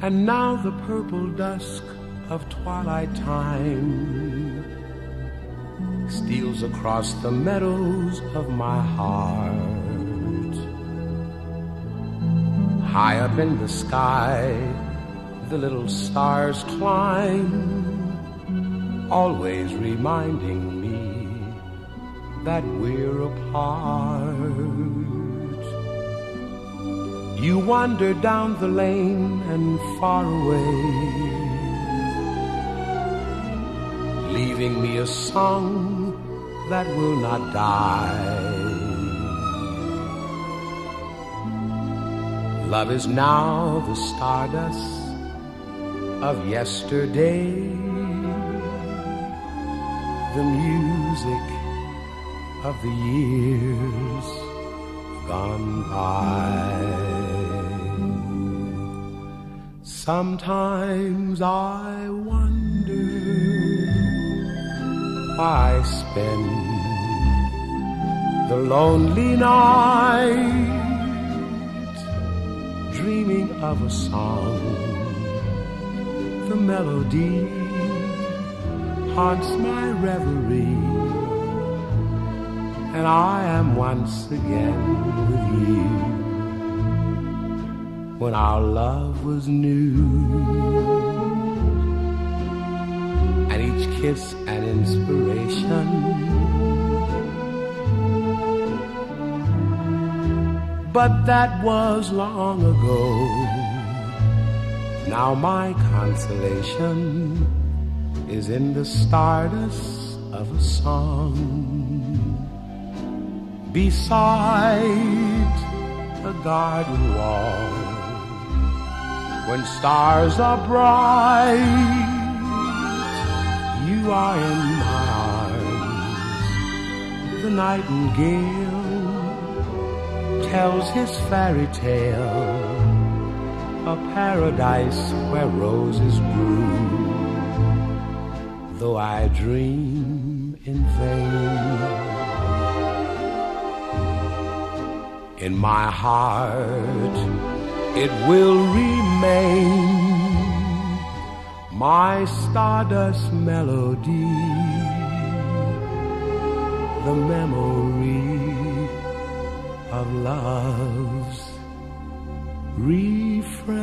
And now the purple dusk of twilight time steals across the meadows of my heart. High up in the sky, the little stars climb, always reminding me that we're apart. You wander down the lane and far away, leaving me a song that will not die. Love is now the stardust of yesterday, the music of the years gone by. Sometimes I wonder why I spend the lonely night dreaming of a song. The melody haunts my reverie, and I am once again with you when our love was new. And each kiss an inspiration. But that was long ago. Now my consolation is in the stardust of a song. Beside a garden wall when stars are bright, you are in my arms. The nightingale tells his fairy tale, a paradise where roses bloom. Though I dream in vain, in my heart it will remain my stardust melody, the memory of love's real.